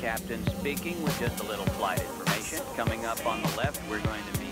captain speaking with just a little flight information. Coming up on the left, we're going to be